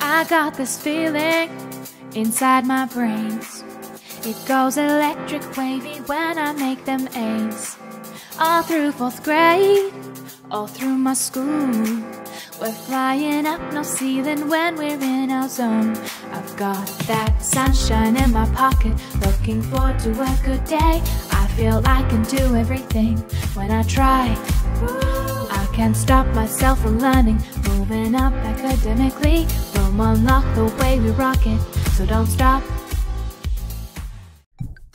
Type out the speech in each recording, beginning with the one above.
I got this feeling inside my brains. It goes electric wavy when I make them A's. All through fourth grade, all through my school. We're flying up no ceiling when we're in our zone. I've got that sunshine in my pocket, looking forward to a good day. I feel I can do everything when I try. I can't stop myself from learning, moving up academically. Room unlock the way we rock it, so don't stop.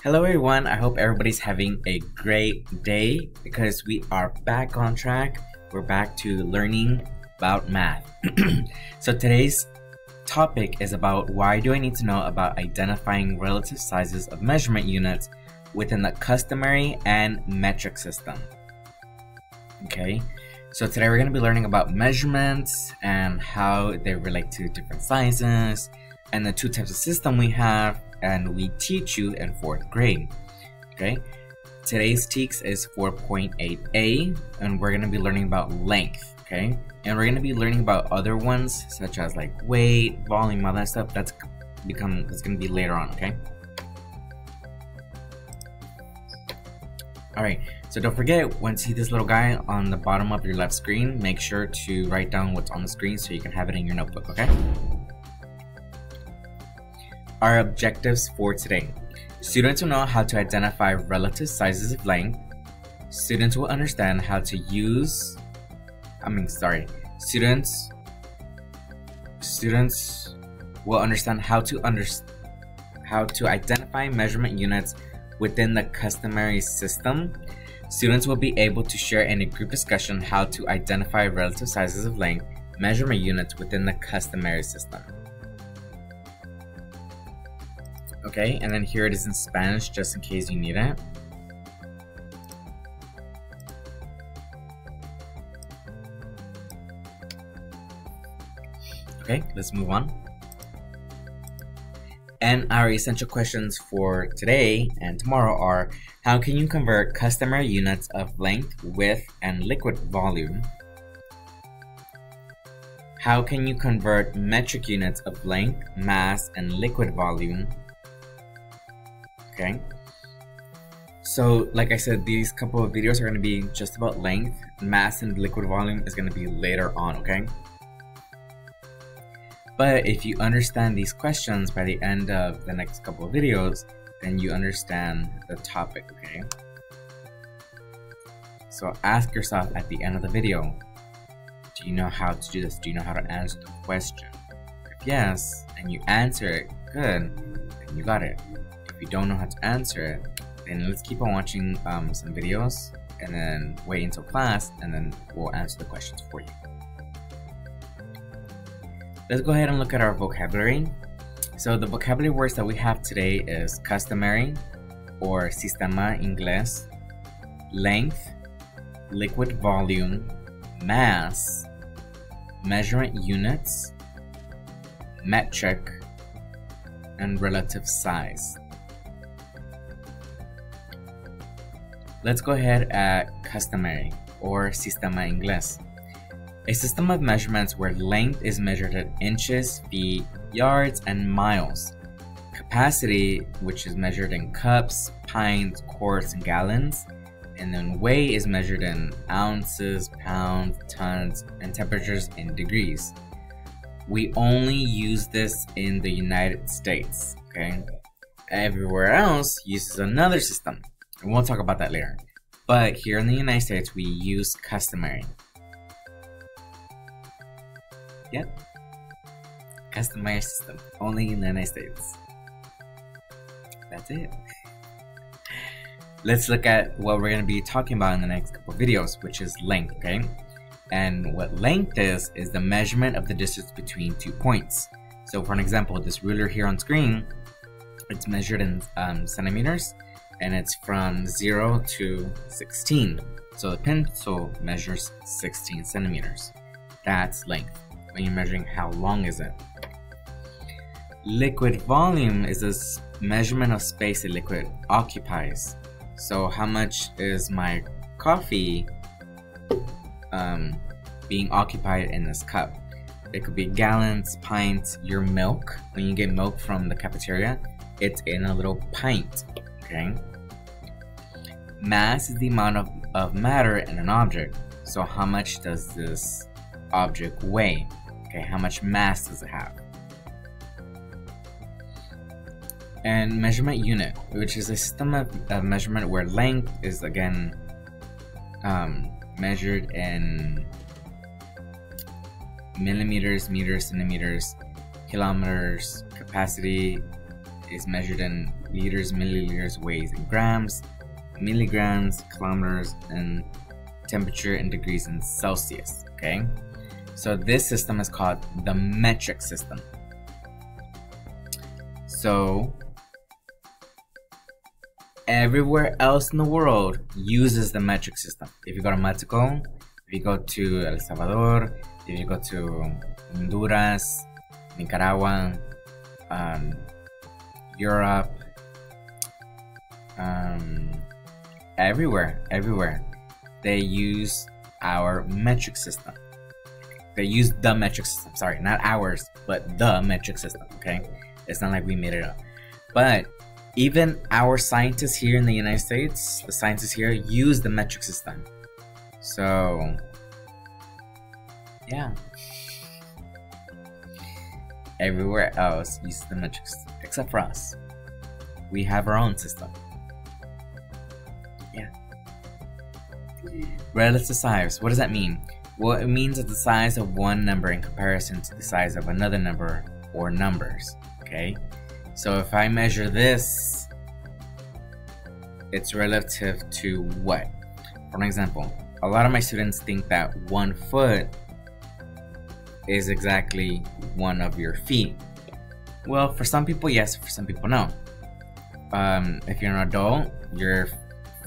Hello everyone, I hope everybody's having a great day because we are back on track. We're back to learning about math. so today's topic is about why do I need to know about identifying relative sizes of measurement units within the customary and metric system. Okay, so today we're going to be learning about measurements and how they relate to different sizes and the two types of system we have and we teach you in fourth grade. Okay, today's TEKS is 4.8a and we're going to be learning about length. Okay, and we're going to be learning about other ones such as like weight, volume, all that stuff. That's become that's going to be later on. Okay. All right. So don't forget, when you see this little guy on the bottom of your left screen, make sure to write down what's on the screen so you can have it in your notebook, okay? Our objectives for today. Students will know how to identify relative sizes of length. Students will understand how to use, I mean, sorry, students, students will understand how to under, how to identify measurement units within the customary system. Students will be able to share in a group discussion how to identify relative sizes of length measurement units within the customary system. Okay, and then here it is in Spanish just in case you need it. Okay, let's move on. And our essential questions for today and tomorrow are How can you convert customer units of length, width, and liquid volume? How can you convert metric units of length, mass, and liquid volume? Okay. So, like I said, these couple of videos are going to be just about length. Mass and liquid volume is going to be later on, okay? But if you understand these questions by the end of the next couple of videos, then you understand the topic, okay? So ask yourself at the end of the video, do you know how to do this? Do you know how to answer the question? If yes, and you answer it good, then you got it you don't know how to answer it, then let's keep on watching um, some videos and then wait until class and then we'll answer the questions for you. Let's go ahead and look at our vocabulary. So the vocabulary words that we have today is customary or sistema inglés, length, liquid volume, mass, measurement units, metric, and relative size. Let's go ahead at customary or sistema inglés. A system of measurements where length is measured in inches, feet, yards, and miles. Capacity, which is measured in cups, pints, quarts, and gallons. And then weight is measured in ounces, pounds, tons, and temperatures in degrees. We only use this in the United States, okay? Everywhere else uses another system. We'll talk about that later. But here in the United States, we use customary. Yep. Customary system. Only in the United States. That's it. Let's look at what we're going to be talking about in the next couple videos, which is length, okay? And what length is, is the measurement of the distance between two points. So for an example, this ruler here on screen, it's measured in um, centimeters and it's from 0 to 16. So the pencil measures 16 centimeters. That's length. When you're measuring how long is it. Liquid volume is a measurement of space a liquid occupies. So how much is my coffee um, being occupied in this cup? It could be gallons, pints, your milk. When you get milk from the cafeteria, it's in a little pint. Okay. Mass is the amount of, of matter in an object. So how much does this object weigh? Okay, how much mass does it have? And measurement unit, which is a system of, of measurement where length is again um, measured in millimeters, meters, centimeters, kilometers. Capacity is measured in liters, milliliters, weighs in grams, milligrams, kilometers, and temperature in degrees in Celsius. Okay, so this system is called the metric system. So everywhere else in the world uses the metric system. If you go to Mexico, if you go to El Salvador, if you go to Honduras, Nicaragua, um, Europe, um, everywhere, everywhere, they use our metric system. They use the metric system. Sorry, not ours, but the metric system. Okay, it's not like we made it up. But even our scientists here in the United States, the scientists here use the metric system. So, yeah. Everywhere else uses the metric system, except for us. We have our own system. Relative size. What does that mean? Well, it means that the size of one number in comparison to the size of another number or numbers. Okay? So if I measure this, it's relative to what? For an example, a lot of my students think that one foot is exactly one of your feet. Well, for some people, yes, for some people, no. Um, if you're an adult, your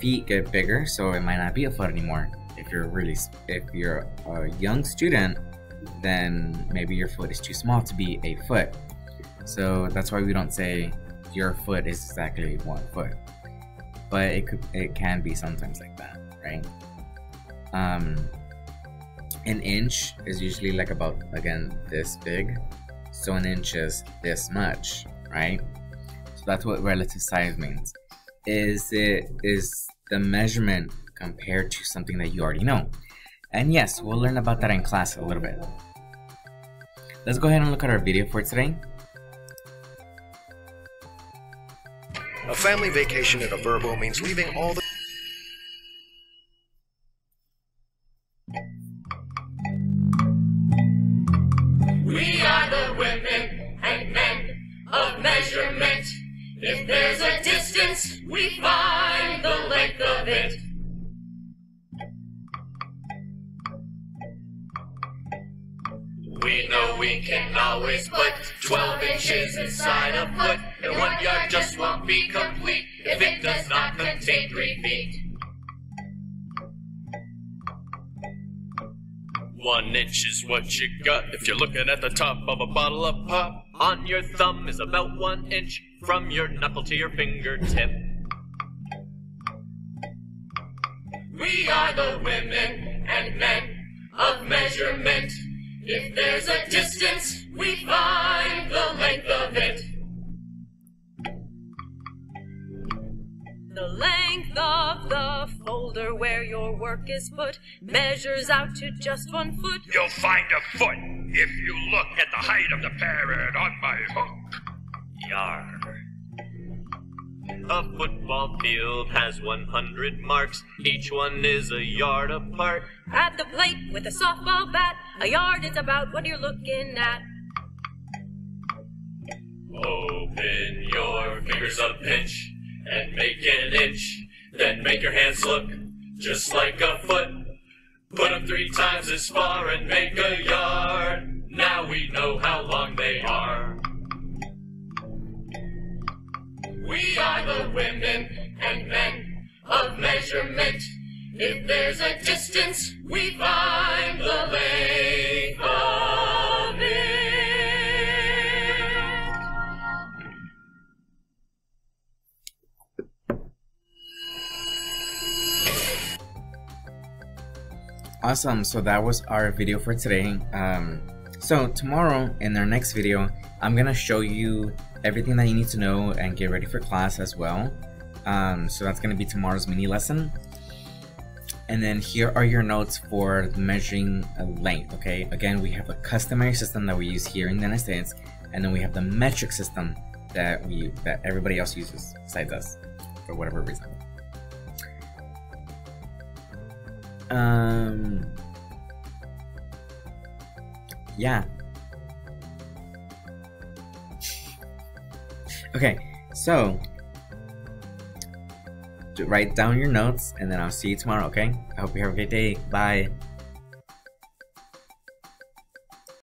feet get bigger, so it might not be a foot anymore. If you're really, if you're a young student, then maybe your foot is too small to be a foot. So that's why we don't say your foot is exactly one foot. But it could it can be sometimes like that, right? Um an inch is usually like about again this big. So an inch is this much, right? So that's what relative size means. Is it is the measurement compared to something that you already know? And yes, we'll learn about that in class a little bit. Let's go ahead and look at our video for today. A family vacation in a Vrbo means leaving all the We are the women and men of measurement. If there's a distance, we find the length of it. We know we can always put 12 inches inside a foot, and one yard just won't be complete if it does not contain three feet. One inch is what you got if you're looking at the top of a bottle of pop. On your thumb is about one inch from your knuckle to your fingertip. We are the women and men of measurement. If there's a distance, we find where your work is put measures out to just one foot. You'll find a foot if you look at the height of the parrot on my hook. Yar. A football field has 100 marks. Each one is a yard apart. At the plate with a softball bat, a yard is about what you're looking at. Open your fingers a pinch and make an inch. Then make your hands look just like a foot. Put them three times as far and make a yard. Now we know how long they are. We are the women and men of measurement. If there's a distance, we find the length Awesome. So that was our video for today. Um, so tomorrow in our next video, I'm gonna show you everything that you need to know and get ready for class as well. Um, so that's gonna be tomorrow's mini lesson. And then here are your notes for measuring length. Okay. Again, we have a customary system that we use here in the United States, and then we have the metric system that we that everybody else uses besides us for whatever reason. Um. Yeah. Okay, so write down your notes and then I'll see you tomorrow, okay? I hope you have a great day. Bye.